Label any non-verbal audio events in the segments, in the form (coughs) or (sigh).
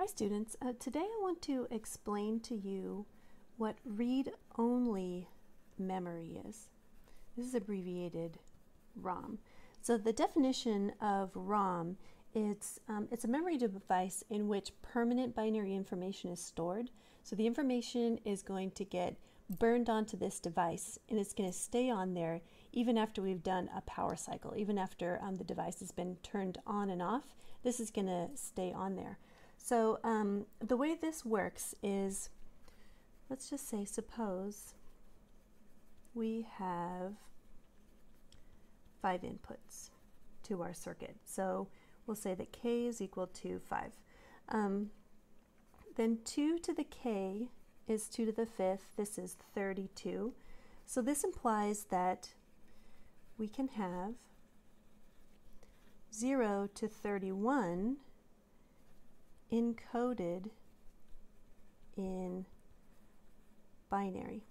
Hi students, uh, today I want to explain to you what read-only memory is. This is abbreviated ROM. So the definition of ROM it's, um, it's a memory device in which permanent binary information is stored. So the information is going to get burned onto this device and it's going to stay on there even after we've done a power cycle, even after um, the device has been turned on and off, this is going to stay on there. So um, the way this works is, let's just say, suppose we have five inputs to our circuit. So we'll say that k is equal to 5. Um, then 2 to the k is 2 to the fifth. This is 32. So this implies that we can have 0 to 31 encoded in binary.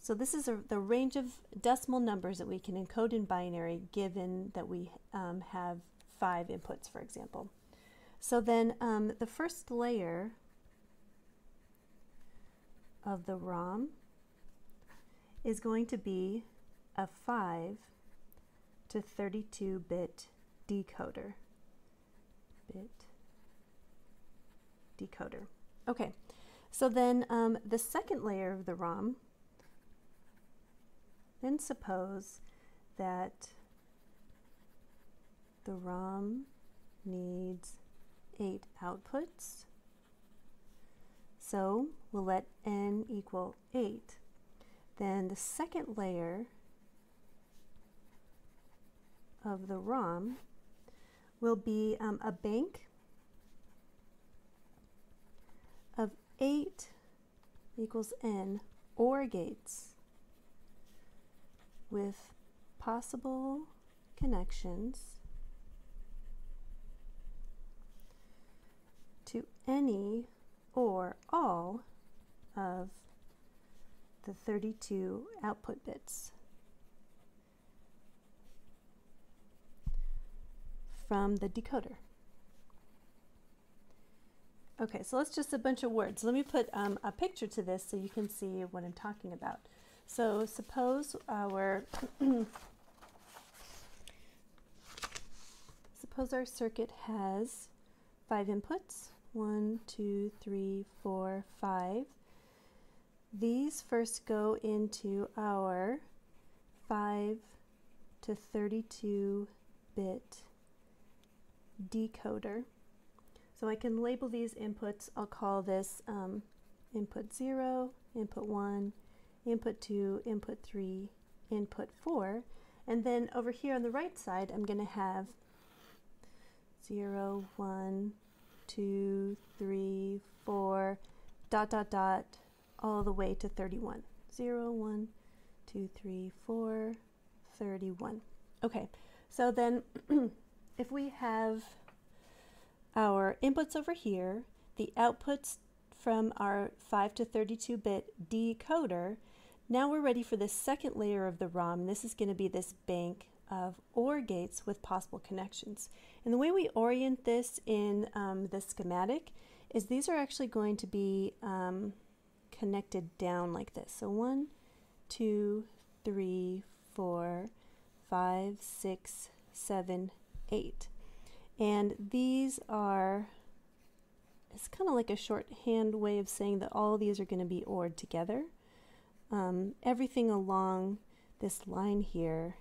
So this is a, the range of decimal numbers that we can encode in binary given that we um, have five inputs, for example. So then um, the first layer of the ROM is going to be a 5 to 32 bit decoder. Bit decoder. Okay, so then um, the second layer of the ROM, then suppose that the ROM needs eight outputs. So we'll let n equal 8. Then the second layer of the ROM will be um, a bank of 8 equals n OR gates with possible connections to any or all of the 32 output bits from the decoder. Okay, so let's just a bunch of words. Let me put um, a picture to this so you can see what I'm talking about. So suppose our (coughs) suppose our circuit has five inputs. One, two, three, four, five. These first go into our 5 to 32 bit decoder. So I can label these inputs. I'll call this um, input 0, input 1, input 2, input 3, input 4. And then over here on the right side, I'm going to have 0, 1, 2, 3, 4, dot, dot, dot, all the way to 31. 0, 1, 2, 3, 4, 31. Okay, so then (clears throat) if we have our inputs over here, the outputs from our 5 to 32 bit decoder. Now we're ready for the second layer of the ROM. This is going to be this bank of OR gates with possible connections. And the way we orient this in um, the schematic is these are actually going to be um, connected down like this. So one, two, three, four, five, six, seven, eight. And these are, it's kind of like a shorthand way of saying that all these are going to be ORed together. Um, everything along this line here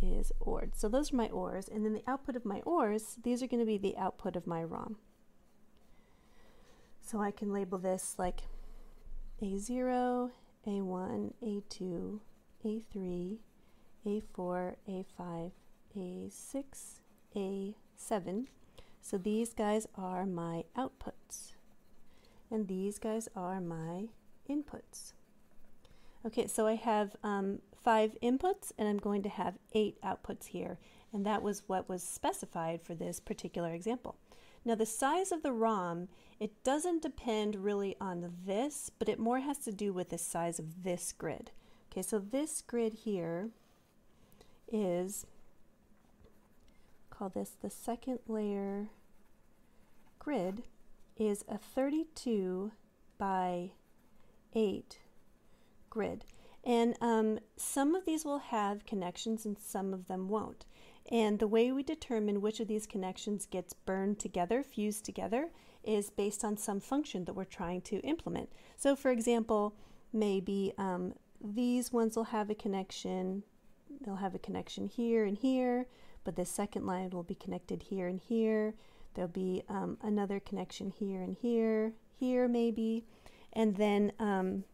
is ORed. So those are my ORs. And then the output of my ORs, these are going to be the output of my ROM. So I can label this like A0, A1, A2, A3, A4, A5, A6, A7, 7. So these guys are my outputs. And these guys are my inputs. Okay, so I have um, five inputs and I'm going to have eight outputs here. And that was what was specified for this particular example. Now the size of the ROM, it doesn't depend really on this, but it more has to do with the size of this grid. Okay, so this grid here is call this the second layer grid is a 32 by 8 grid. And um, some of these will have connections and some of them won't. And the way we determine which of these connections gets burned together, fused together, is based on some function that we're trying to implement. So for example, maybe um, these ones will have a connection, they'll have a connection here and here, but the second line will be connected here and here. There'll be um, another connection here and here, here maybe. And then um,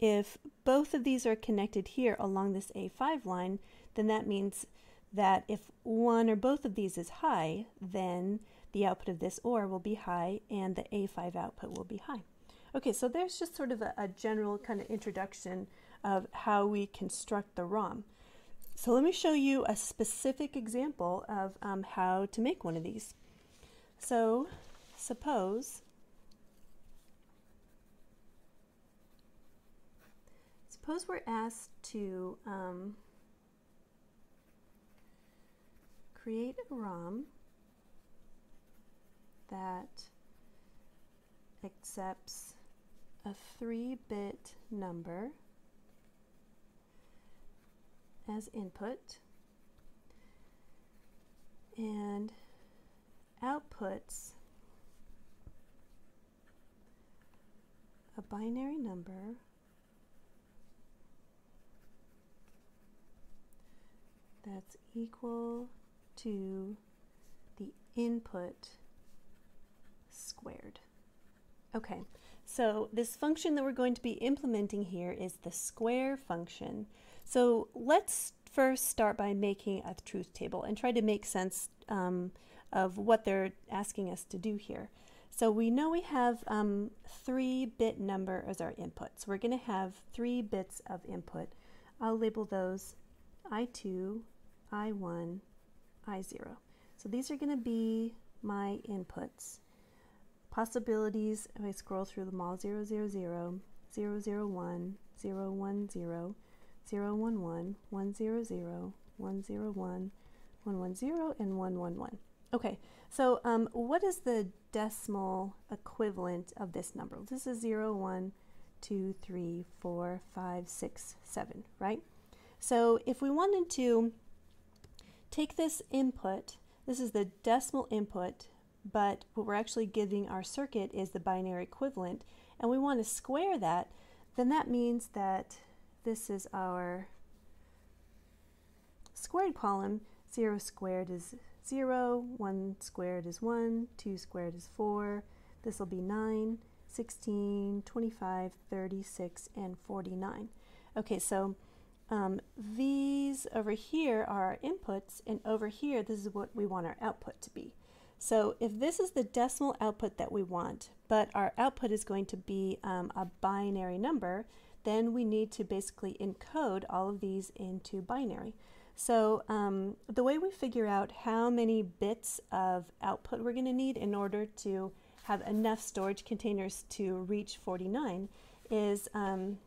if both of these are connected here along this A5 line, then that means that if one or both of these is high, then the output of this OR will be high and the A5 output will be high. Okay, so there's just sort of a, a general kind of introduction of how we construct the ROM. So let me show you a specific example of um, how to make one of these. So suppose suppose we're asked to um, create a ROM that accepts a 3-bit number as input and outputs a binary number that's equal to the input squared. Okay, so this function that we're going to be implementing here is the square function. So let's first start by making a truth table and try to make sense um, of what they're asking us to do here. So we know we have um, three bit number as our input. So we're going to have three bits of input. I'll label those I2, I1, I0. So these are going to be my inputs. Possibilities, if I scroll through them all, 000, 001, 010, 011, 100, 101, 110, and 111. Okay, so um, what is the decimal equivalent of this number? This is 0, 1, 2, 3, 4, 5, 6, 7, right? So if we wanted to take this input, this is the decimal input but what we're actually giving our circuit is the binary equivalent, and we want to square that, then that means that this is our squared column. 0 squared is 0, 1 squared is 1, 2 squared is 4. This will be 9, 16, 25, 36, and 49. Okay, so um, these over here are our inputs, and over here, this is what we want our output to be. So if this is the decimal output that we want, but our output is going to be um, a binary number, then we need to basically encode all of these into binary. So um, the way we figure out how many bits of output we're going to need in order to have enough storage containers to reach 49 is um,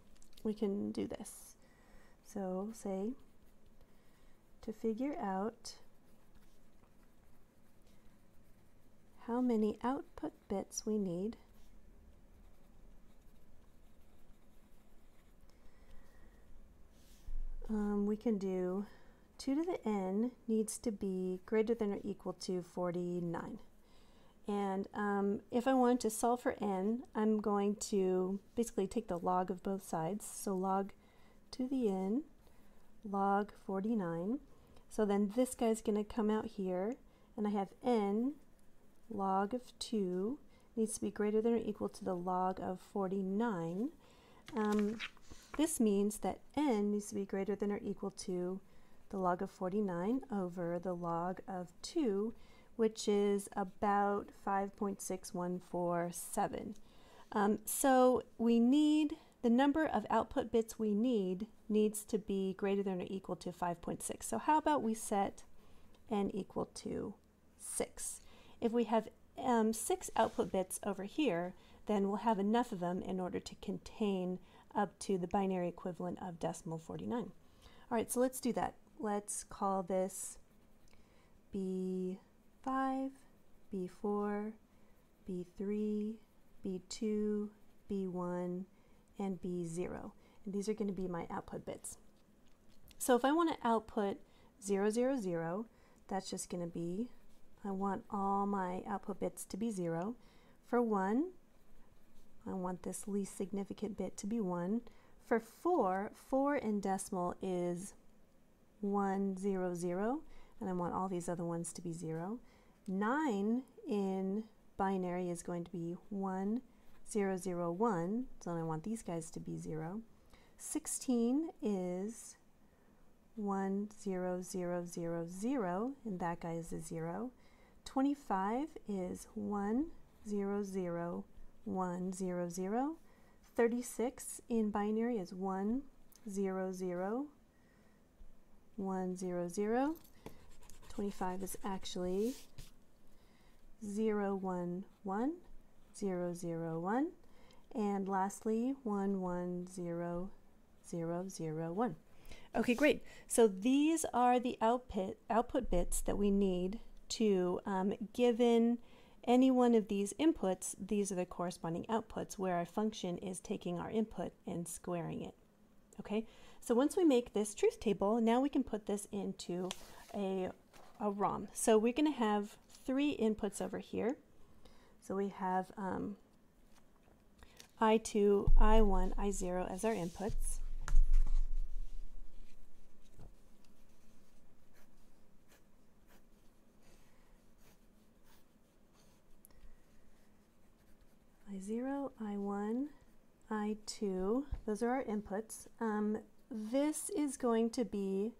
we can do this. So say to figure out how many output bits we need um, we can do 2 to the n needs to be greater than or equal to 49 and um, if I want to solve for n I'm going to basically take the log of both sides. So log to the n log 49 so then this guy's going to come out here and I have n log of 2 needs to be greater than or equal to the log of 49. Um, this means that n needs to be greater than or equal to the log of 49 over the log of 2, which is about 5.6147. Um, so we need, the number of output bits we need needs to be greater than or equal to 5.6. So how about we set n equal to 6? If we have um, six output bits over here, then we'll have enough of them in order to contain up to the binary equivalent of decimal 49. All right, so let's do that. Let's call this B5, B4, B3, B2, B1, and B0. And these are going to be my output bits. So if I want to output 0, 0, 0, that's just going to be, I want all my output bits to be 0. For 1, I want this least significant bit to be 1. For 4, 4 in decimal is 1, 0, 0, and I want all these other ones to be 0. 9 in binary is going to be 1, 0, 0, 1, so I want these guys to be 0. 16 is 1, 0, 0, 0, 0, and that guy is a 0. 25 is 1, 0, 0, 1, 0, 0. 36 in binary is 1, 0, 0, 1, 0, 0. 25 is actually 0, 1, 1, 0, 0, 1. And lastly, 1, 1, 0, 0, 0, 1. Okay, great. So these are the output, output bits that we need to, um, given any one of these inputs, these are the corresponding outputs where our function is taking our input and squaring it. Okay, so once we make this truth table, now we can put this into a, a ROM. So we're going to have three inputs over here. So we have um, I2, I1, I0 as our inputs. I0, I1, I2, those are our inputs. Um, this is going to be,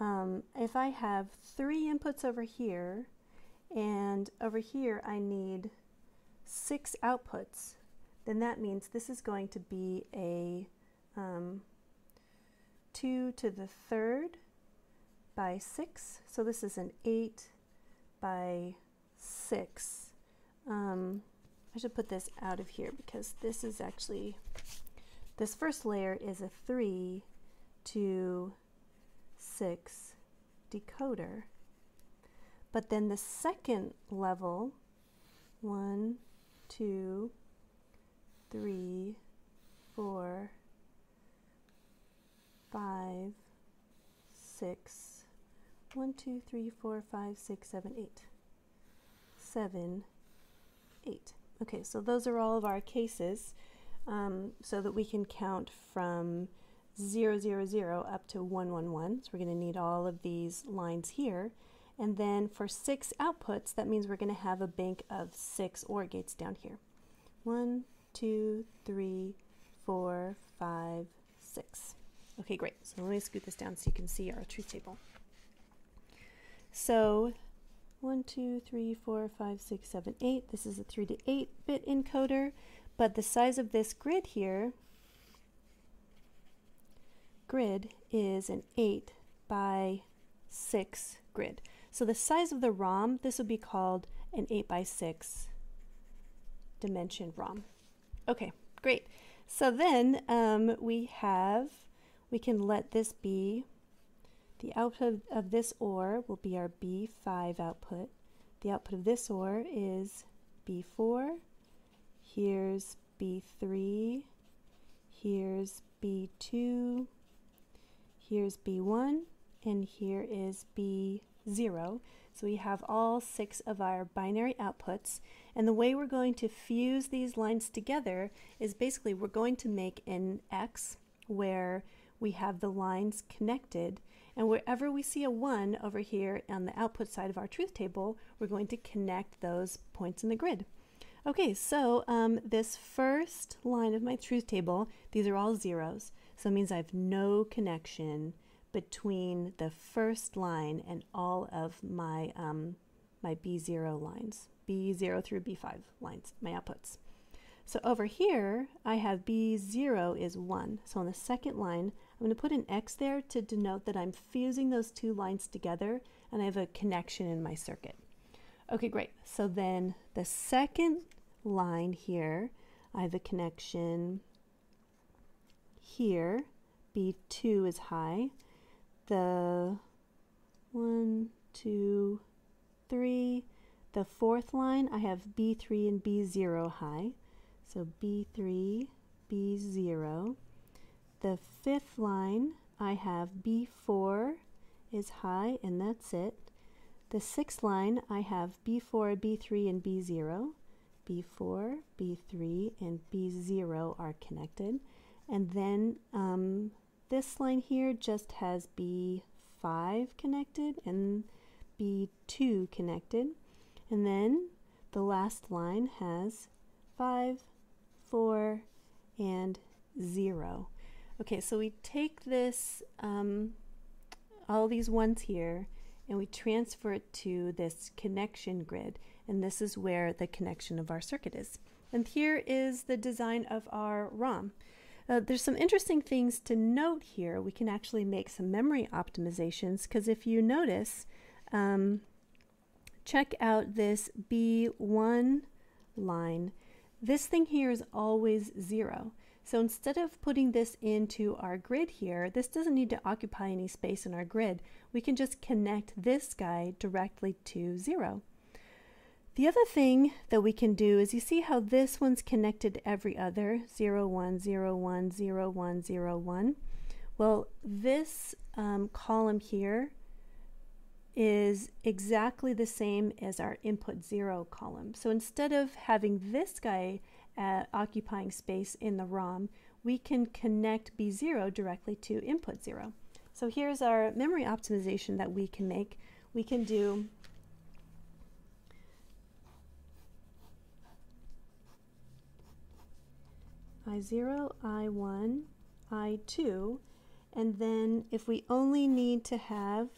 um, if I have three inputs over here, and over here I need six outputs, then that means this is going to be a um, 2 to the third by 6. So this is an 8 by 6. Um, I should put this out of here because this is actually, this first layer is a 3 to 6 decoder. But then the second level, one, two, three, four, five, six, one, two, three, four, five, six, seven, eight, seven, eight. Okay, so those are all of our cases um, so that we can count from 0, 0, 0 up to 1, 1, 1. So we're going to need all of these lines here. And then for six outputs, that means we're going to have a bank of six OR gates down here. One, two, three, four, five, six. Okay, great. So let me scoot this down so you can see our truth table. So one, two, three, four, five, six, seven, eight. This is a 3 to 8 bit encoder, but the size of this grid here, grid is an 8 by 6 grid. So the size of the ROM, this would be called an 8 by 6 dimension ROM. Okay, great. So then um, we have, we can let this be the output of this OR will be our B5 output. The output of this OR is B4. Here's B3. Here's B2. Here's B1. And here is B0. So we have all six of our binary outputs. And the way we're going to fuse these lines together is basically we're going to make an X where we have the lines connected and wherever we see a 1 over here on the output side of our truth table, we're going to connect those points in the grid. Okay, so um, this first line of my truth table, these are all zeros. So it means I have no connection between the first line and all of my, um, my B0 lines, B0 through B5 lines, my outputs. So over here, I have B0 is 1. So on the second line, I'm going to put an X there to denote that I'm fusing those two lines together and I have a connection in my circuit. Okay, great. So then the second line here, I have a connection here. B2 is high. The one, two, three, The fourth line, I have B3 and B0 high. So B3, B0. The fifth line, I have B4 is high, and that's it. The sixth line, I have B4, B3, and B0. B4, B3, and B0 are connected. And then um, this line here just has B5 connected and B2 connected. And then the last line has 5, 4, and 0. Okay, so we take this, um, all these ones here, and we transfer it to this connection grid. And this is where the connection of our circuit is. And here is the design of our ROM. Uh, there's some interesting things to note here. We can actually make some memory optimizations because if you notice, um, check out this B1 line. This thing here is always zero. So instead of putting this into our grid here, this doesn't need to occupy any space in our grid. We can just connect this guy directly to zero. The other thing that we can do is you see how this one's connected to every other 0, 1, 0, 1, 0, 1, 0, 1. Well, this um, column here is exactly the same as our input 0 column. So instead of having this guy occupying space in the ROM, we can connect B0 directly to input 0. So here's our memory optimization that we can make. We can do I0, I1, I2, and then if we only need to have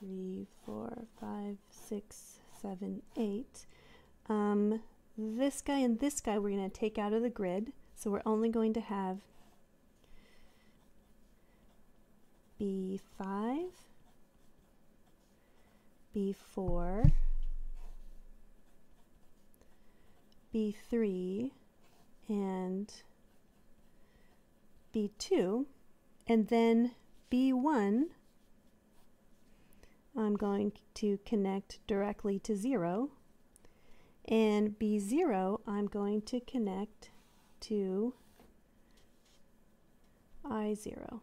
3, 4, 5, 6, 7, 8, um, this guy and this guy we're going to take out of the grid. So we're only going to have B5, B4, B3, and B2, and then B1 I'm going to connect directly to 0 and B0 I'm going to connect to I0.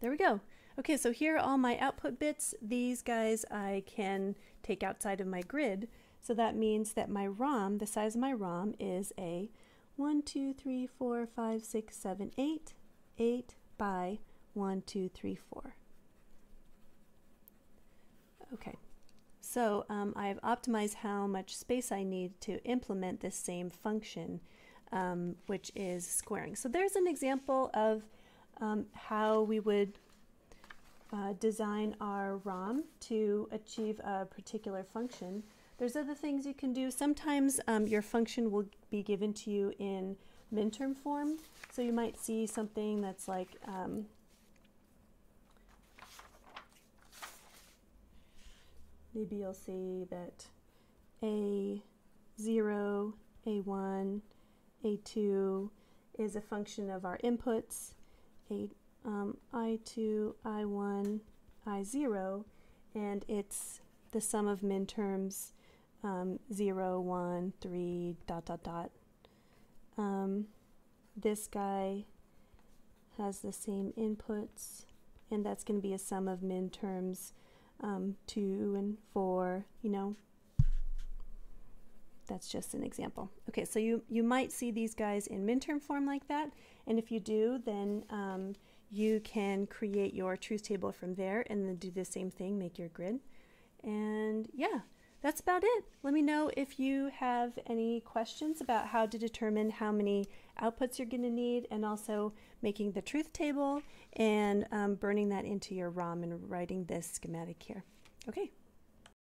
There we go. Okay, so here are all my output bits. These guys I can take outside of my grid. So that means that my ROM, the size of my ROM is a 1, 2, 3, 4, 5, 6, 7, 8, 8 by 1, 2, 3, 4. Okay, so um, I've optimized how much space I need to implement this same function, um, which is squaring. So there's an example of um, how we would uh, design our ROM to achieve a particular function. There's other things you can do. Sometimes um, your function will be given to you in minterm form. So you might see something that's like maybe you'll see that A0, A1, A2 is a function of our inputs, A, um, I2, I1, I0, and it's the sum of minterms um, 0, 1, 3, dot, dot, dot. Um, this guy has the same inputs, and that's going to be a sum of minterms um, 2 and 4, you know. That's just an example. Okay, so you, you might see these guys in minterm form like that, and if you do, then um, you can create your truth table from there and then do the same thing, make your grid. And yeah, that's about it. Let me know if you have any questions about how to determine how many outputs you're going to need and also making the truth table and um, burning that into your ROM and writing this schematic here. Okay,